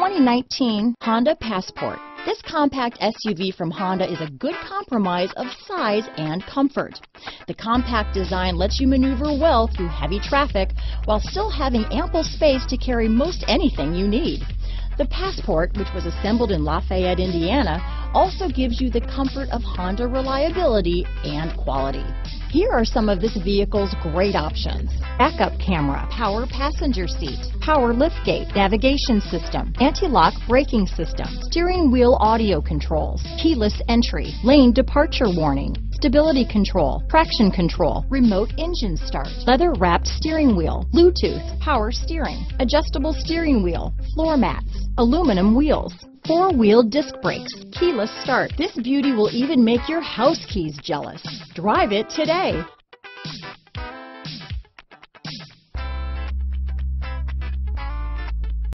2019 Honda Passport. This compact SUV from Honda is a good compromise of size and comfort. The compact design lets you maneuver well through heavy traffic while still having ample space to carry most anything you need. The Passport, which was assembled in Lafayette, Indiana, also gives you the comfort of Honda reliability and quality. Here are some of this vehicle's great options. Backup camera, power passenger seat, power liftgate, navigation system, anti-lock braking system, steering wheel audio controls, keyless entry, lane departure warning, stability control, traction control, remote engine start, leather wrapped steering wheel, Bluetooth, power steering, adjustable steering wheel, floor mats, aluminum wheels, four-wheel disc brakes, keyless start. This beauty will even make your house keys jealous. Drive it today.